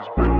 was built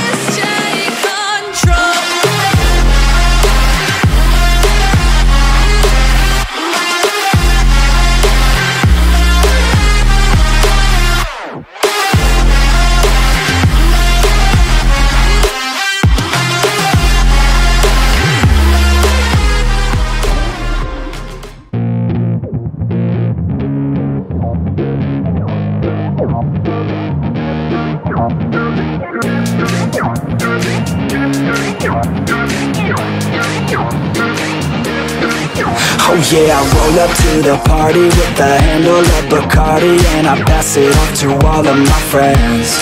yeah, I roll up to the party with the handle of Bacardi And I pass it off to all of my friends.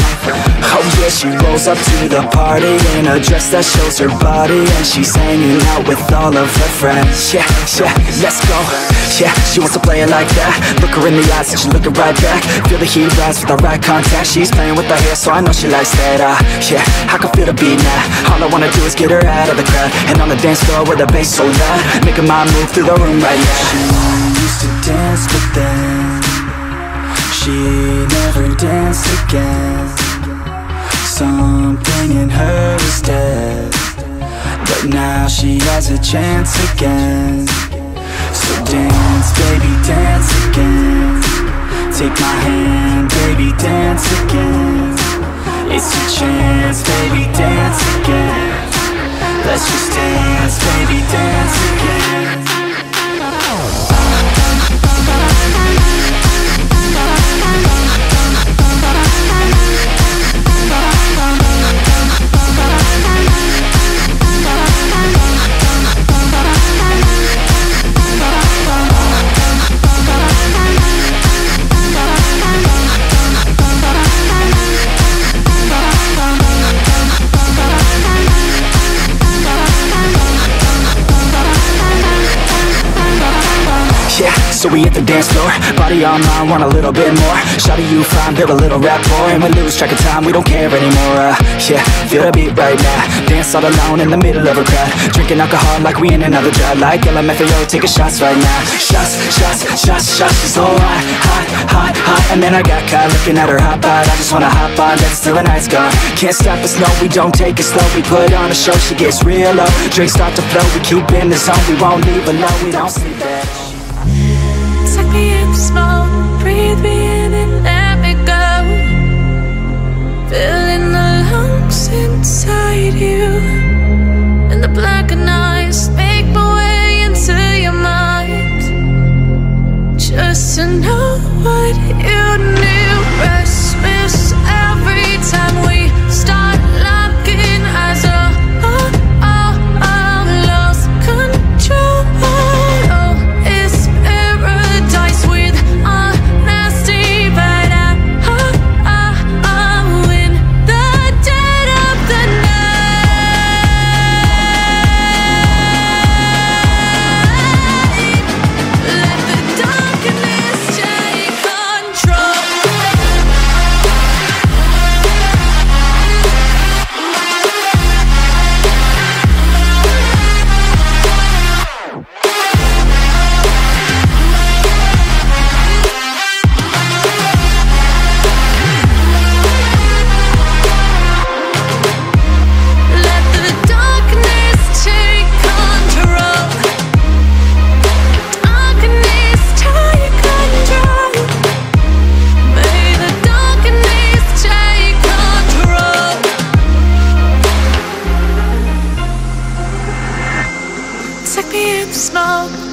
Oh yeah, she rolls up to the party in a dress that shows her body And she's hanging out with all of her friends. Yeah, yeah, let's go. Yeah, she wants to play it like that. Look her in the eyes and she's looking right back. Feel the heat rise with the right contact. She's playing with her hair so I know she likes that uh, Yeah, I can feel the beat now. All I wanna do is get her out of the crowd And on the dance floor with the bass so loud. Making my move through the room right She used to dance but then She never danced again. Something in her is dead. But now she has a chance again. So dance, baby, dance again. Take my hand, baby, dance again. It's your chance, baby, dance again. Let's just dance, baby, dance again We hit the dance floor? Body on mine, want a little bit more. Shawty, you fine, build a little rapport. And we lose track of time, we don't care anymore. Uh, Yeah, feel the beat right now. Dance all alone in the middle of a crowd. Drinking alcohol like we in another drought Like LMFAO, taking shots right now. Shots, shots, shots, shots She's so hot, hot, hot, hot. And then I got caught looking at her hot bod I just wanna hop on, dance till the night's gone. Can't stop us, no, we don't take it slow. We put on a show, she gets real low. Drinks start to flow, we keep in the zone. We won't leave alone, we don't sleep at Suck me in smoke, breathe me in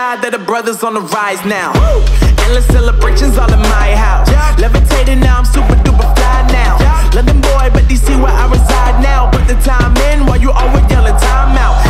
God that the brothers on the rise now. Endless celebrations all in my house. Levitating now, I'm super duper fly now. London boy, but DC where I reside now. Put the time in while you always yelling time out.